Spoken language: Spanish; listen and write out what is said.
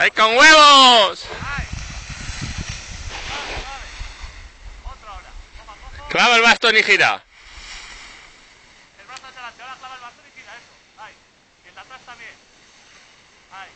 ¡Ahí con huevos! Clava el bastón y gira. El brazo hacia adelante, ahora clava el bastón y gira eso. Ahí. Y el de atrás también. Ahí.